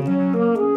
Música